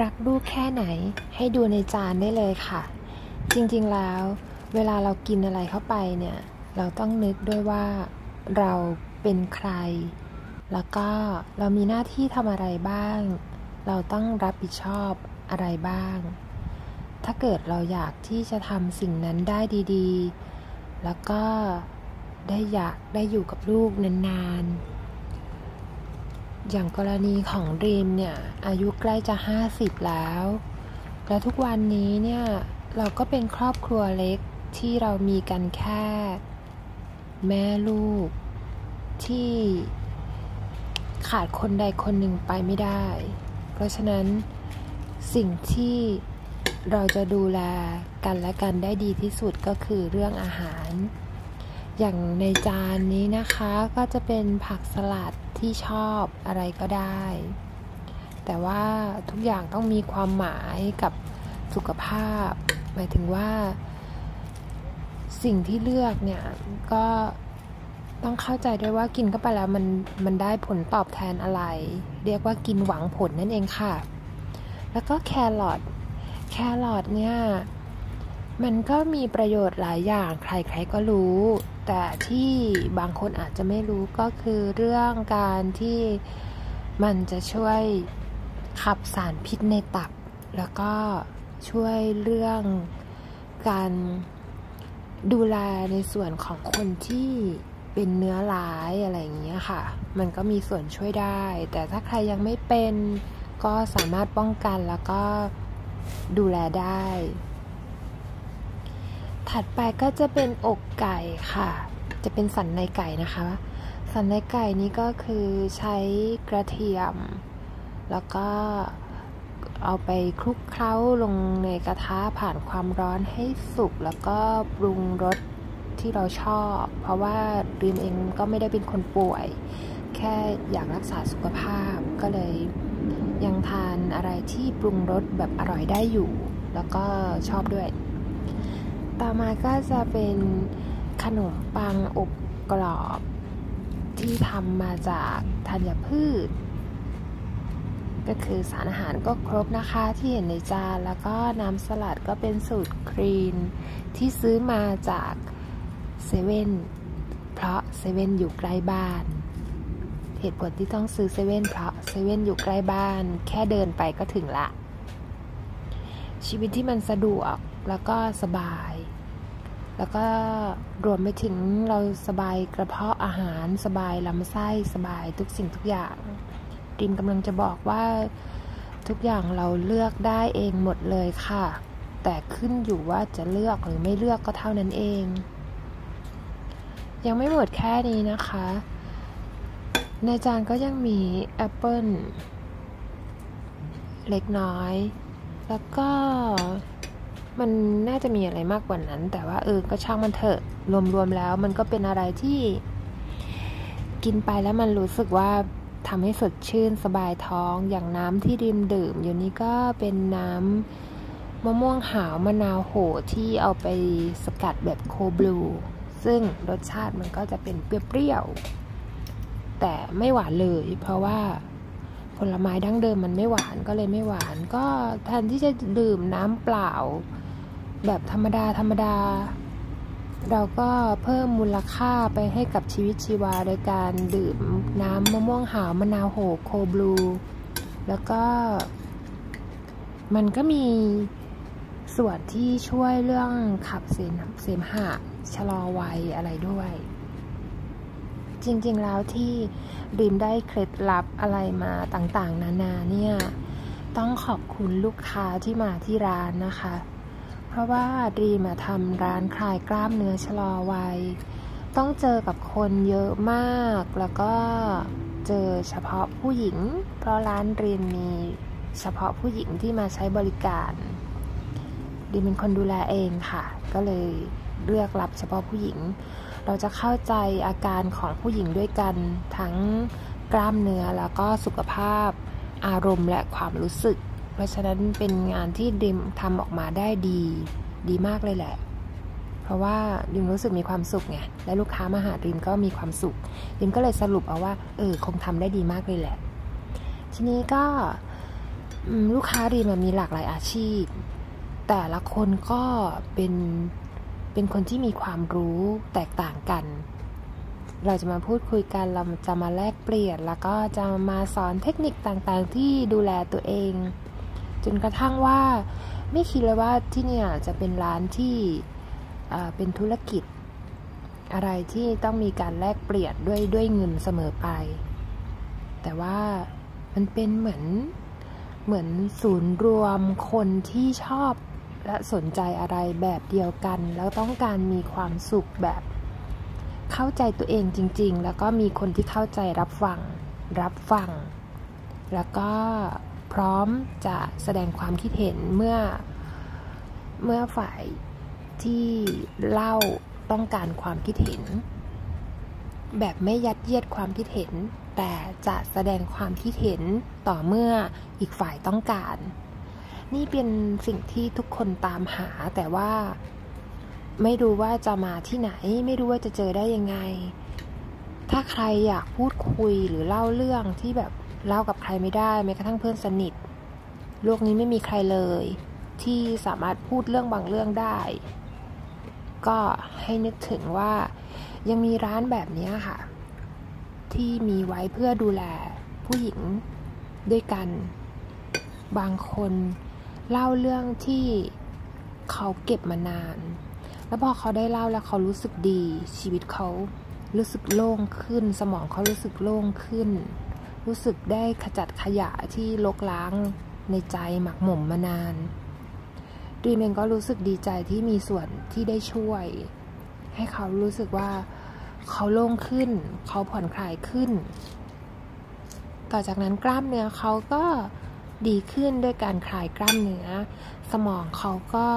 รักลูกแค่ไหนให้ดูในจานได้เลยค่ะ จริงๆแล้ว เวลาเรากินอะไรเข้าไปเนี่ย เราต้องนึกด้วยว่าเราเป็นใคร แล้วก็เรามีหน้าที่ทำอะไรบ้าง เราต้องรับผิดชอบอะไรบ้าง ถ้าเกิดเราอยากที่จะทำสิ่งนั้นได้ดี ๆ แล้วก็ได้อยากได้อยู่กับลูกนานๆ อย่างกรณีของดีมเนี่ย อายุใกล้จะห้าสิบแล้ว และทุกวันนี้เนี่ย เราก็เป็นครอบครัวเล็กที่เรามีกันแค่ แม่ลูก ที่ขาดคนใดคนหนึ่งไปไม่ได้ เพราะฉะนั้นสิ่งที่เราจะดูแลกันและกันได้ดีที่สุดก็คือเรื่องอาหาร อย่างในจานนี้นะคะก็จะเป็นผักสลัด ที่ชอบอะไรก็ได้ แต่ว่าทุกอย่างต้องมีความหมายกับสุขภาพ หมายถึงว่า สิ่งที่เลือกเนี่ยก็ต้องเข้าใจด้วยว่ากินเข้าไปแล้วมันมันได้ผลตอบแทนอะไร เรียกว่ากินหวังผลนั่นเองค่ะ แล้วก็แครอทแครอทเนี่ย มันก็มีประโยชน์หลายอย่างใครๆก็รู้ แต่ที่บางคนอาจจะไม่รู้ก็คือเรื่องการที่มันจะช่วยขับสารพิษในตับ แล้วก็ช่วยเรื่องการดูแลในส่วนของคนที่เป็นเนื้อร้ายอะไรอย่างเงี้ยค่ะ มันก็มีส่วนช่วยได้ แต่ถ้าใครยังไม่เป็นก็สามารถป้องกันแล้วก็ดูแลได้ ถัดไปก็จะเป็นอกไก่ค่ะ จะเป็นสันในไก่นะคะ สันในไก่นี้ก็คือใช้กระเทียม แล้วก็เอาไปคลุกเคล้าลงในกระทะผ่านความร้อนให้สุก แล้วก็ปรุงรสที่เราชอบ เพราะว่าดืมเองก็ไม่ได้เป็นคนป่วย แค่อยากรักษาสุขภาพก็เลยยังทานอะไรที่ปรุงรสแบบอร่อยได้อยู่ แล้วก็ชอบด้วย ต่อมาก็จะเป็นขนมปังอบกรอบ ที่ทำมาจากธัญพืช ก็คือสารอาหารก็ครบนะคะที่เห็นในจานแล้วก็น้ำสลัดก็เป็นสูตรครีน ที่ซื้อมาจากเซเว่นเพราะเซเว่นอยู่ใกล้บ้านเหตุผลที่ต้องซื้อเซเว่นเพราะเซเว่นอยู่ใกล้บ้าน แค่เดินไปก็ถึงละ ชีวิตที่มันสะดวกแล้วก็สบาย แล้วก็รวมไปถึงเราสบายกระเพาะอาหาร สบายลำไส้สบายทุกสิ่งทุกอย่างดิมกำลังจะบอกว่าทุกอย่างเราเลือกได้เองหมดเลยค่ะ แต่ขึ้นอยู่ว่าจะเลือกหรือไม่เลือกก็เท่านั้นเอง ยังไม่หมดแค่นี้นะคะ ในจานก็ยังมีแอปเปิลเล็กน้อย แล้วก็ มันน่าจะมีอะไรมากกว่านั้น แต่ว่าเออก็ช่างมันเถอะรวมๆแล้ว มันก็เป็นอะไรที่ กินไปแล้วมันรู้สึกว่าทำให้สดชื่นสบายท้องอย่างน้ำที่ดื่มดื่มอยู่นี้ก็เป็นน้ำมะม่วงหาวมะนาวโหที่เอาไปสกัดแบบโคบลูซึ่งรสชาติมันก็จะเป็นเปรี้ยวๆแต่ไม่หวานเลย เพราะว่าผลไม้ดั้งเดิมมันไม่หวานก็เลยไม่หวาน ก็แทนที่จะดื่มน้ำเปล่า แบบธรรมดาธรรมดา เราก็เพิ่มมูลค่าไปให้กับชีวิตชีวาโดยการดื่มน้ำมะม่วงหาวมะนาวโหโคบลู แล้วก็ มันก็มีส่วนที่ช่วยเรื่องขับเสมหะชะลอวัยอะไรด้วย จริงๆแล้วที่ดื่มได้เคล็ดลับอะไรมาต่างๆ นานาเนี่ย ต้องขอบคุณลูกค้าที่มาที่ร้านนะคะ เพราะว่าดีมาทำร้านคลายกล้ามเนื้อชะลอวัย ต้องเจอกับคนเยอะมาก แล้วก็เจอเฉพาะผู้หญิง เพราะร้านเรียนมีเฉพาะผู้หญิงที่มาใช้บริการดีเป็นคนดูแลเองค่ะ ก็เลยเลือกรับเฉพาะผู้หญิง เราจะเข้าใจอาการของผู้หญิงด้วยกัน ทั้งกล้ามเนื้อแล้วก็สุขภาพอารมณ์และความรู้สึก เพราะฉะนั้นเป็นงานที่ดิมทำออกมาได้ดี ดีมากเลยแหละ เพราะว่าดิมรู้สึกมีความสุขไง และลูกค้ามาหาดิมก็มีความสุข ดิมก็เลยสรุปเอาว่า เออ คงทำได้ดีมากเลยแหละ ทีนี้ก็ลูกค้าดีมันมีหลากหลายอาชีพ แต่ละคนก็เป็น เป็นคนที่มีความรู้แตกต่างกันเราจะมาพูดคุยกัน เราจะมาแลกเปลี่ยน แล้วก็จะมาสอนเทคนิคต่างๆ ที่ดูแลตัวเอง จนกระทั่งว่าไม่คิดเลยว่าที่เนี่ยจะเป็นร้านที่เป็นธุรกิจ อะไรที่ต้องมีการแลกเปลี่ยนด้วยด้วยเงินเสมอไป แต่ว่ามันเป็นเหมือนเหมือนศูนย์รวมคนที่ชอบและสนใจอะไรแบบเดียวกัน แล้วต้องการมีความสุขแบบเข้าใจตัวเองจริง ๆ แล้วก็มีคนที่เข้าใจรับฟัง รับฟัง แล้วก็ พร้อมจะแสดงความคิดเห็นเมื่อเมื่อฝ่ายที่เล่าต้องการความคิดเห็น แบบไม่ยัดเยียดความคิดเห็น แต่จะแสดงความคิดเห็นต่อเมื่ออีกฝ่ายต้องการ นี่เป็นสิ่งที่ทุกคนตามหาแต่ว่าไม่รู้ว่าจะมาที่ไหน ไม่รู้ว่าจะเจอได้ยังไง ถ้าใครอยากพูดคุยหรือเล่าเรื่องที่แบบ เล่ากับใครไม่ได้แม้กระทั่งเพื่อนสนิท โลกนี้ไม่มีใครเลย ที่สามารถพูดเรื่องบางเรื่องได้ ก็ให้นึกถึงว่ายังมีร้านแบบนี้ค่ะ ที่มีไว้เพื่อดูแลผู้หญิงด้วยกัน บางคนเล่าเรื่องที่เขาเก็บมานาน แล้วพอเขาได้เล่าแล้วเขารู้สึกดี ชีวิตเขารู้สึกโล่งขึ้น สมองเขารู้สึกโล่งขึ้น รู้สึกได้ขจัดขยะที่ลกล้างในใจหมักหมมมานานดีมเองก็รู้สึกดีใจที่มีส่วนที่ได้ช่วย ให้เขารู้สึกว่าเขาโล่งขึ้น เขาผ่อนคลายขึ้น ต่อจากนั้นกล้ามเนื้อเขาก็ดีขึ้นด้วยการคลายกล้ามเนื้อ สมองเขาก็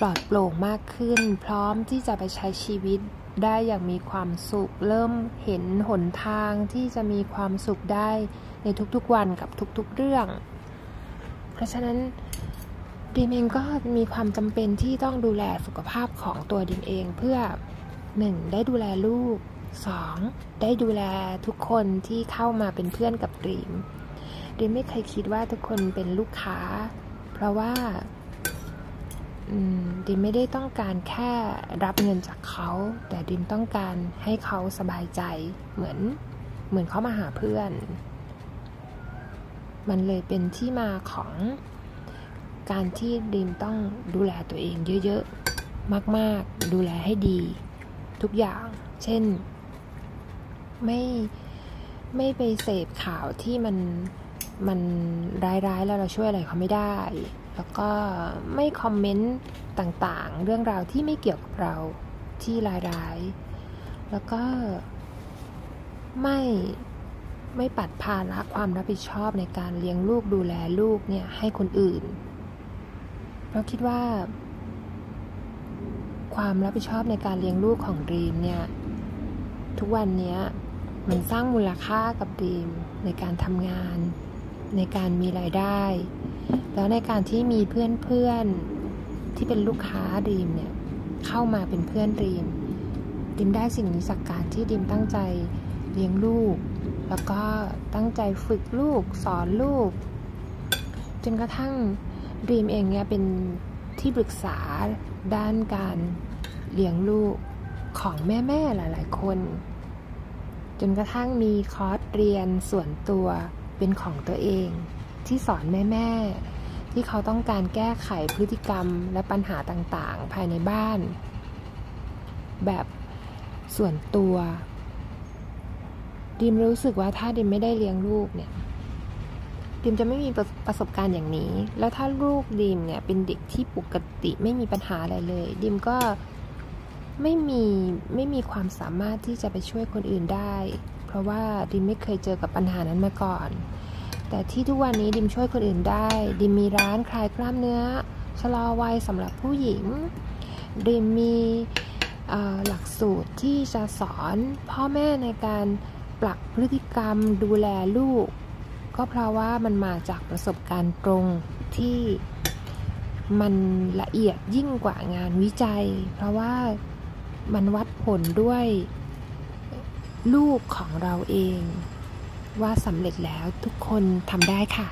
ปลอดโปร่งมากขึ้น พร้อมที่จะไปใช้ชีวิต ได้อย่างมีความสุข เริ่มเห็นหนทางที่จะมีความสุขได้ในทุกๆวันกับทุกๆเรื่อง เพราะฉะนั้นดิมเองก็มีความจำเป็นที่ต้องดูแลสุขภาพของตัวดิมเองเพื่อ 1. ได้ดูแลลูก 2. ได้ดูแลทุกคนที่เข้ามาเป็นเพื่อนกับดิมดิมไม่เคยคิดว่าทุกคนเป็นลูกค้า เพราะว่า ดิมไม่ได้ต้องการแค่รับเงินจากเขา แต่ดิมต้องการให้เขาสบายใจเหมือนเหมือนเขามาหาเพื่อน มันเลยเป็นที่มาของการที่ดิมต้องดูแลตัวเองเยอะๆ มากๆ ดูแลให้ดี ทุกอย่าง เช่น ไม่ไม่ไปเสพข่าวที่มันมันร้ายๆ แล้วเราช่วยอะไรเขาไม่ได้ แล้วก็ไม่คอมเมนต์ต่างๆ เรื่องราวที่ไม่เกี่ยวกับเราที่ร้ายๆ แล้วก็ไม่ไม่ปัดภาระความรับผิดชอบในการเลี้ยงลูกดูแลลูกเนี่ยให้คนอื่น เราคิดว่า ความรับผิดชอบในการเลี้ยงลูกของดีมเนี่ย ทุกวันนี้มันสร้างมูลค่ากับดีมในการทำงาน ในการมีรายได้ แล้วในการที่มีเพื่อนๆที่เป็นลูกค้าดีมเนี่ยเข้ามาเป็นเพื่อนดีมดิมได้สิ่งนี้จากการที่ดิมตั้งใจเลี้ยงลูก แล้วก็ตั้งใจฝึกลูกสอนลูก จนกระทั่งดีมเองเนี่ยเป็นที่ปรึกษาด้านการเลี้ยงลูกของแม่ๆหลาย ๆ คน จนกระทั่งมีคอร์สเรียนส่วนตัวเป็นของตัวเอง ที่สอนแม่ ๆ ที่เขาต้องการแก้ไขพฤติกรรมและปัญหาต่างๆ ภายในบ้าน แบบส่วนตัว ดิมรู้สึกว่าถ้าดิมไม่ได้เลี้ยงลูกเนี่ยดิมจะไม่มีประสบการณ์อย่างนี้ แล้วถ้าลูกดิมเนี่ยเป็นเด็กที่ปกติไม่มีปัญหาอะไรเลย ดิมก็ไม่มีไม่มีความสามารถที่จะไปช่วยคนอื่นได้ เพราะว่าดิมไม่เคยเจอกับปัญหานั้นมาก่อน แต่ที่ทุกวันนี้ดิมช่วยคนอื่นได้ ดิมมีร้านคลายกล้ามเนื้อชะลอวัยสำหรับผู้หญิง ดิมมีหลักสูตรที่จะสอนพ่อแม่ในการปรับพฤติกรรมดูแลลูก ก็เพราะว่ามันมาจากประสบการณ์ตรงที่มันละเอียดยิ่งกว่างานวิจัย เพราะว่ามันวัดผลด้วยลูกของเราเอง ว่าสำเร็จแล้วทุกคนทำได้ค่ะ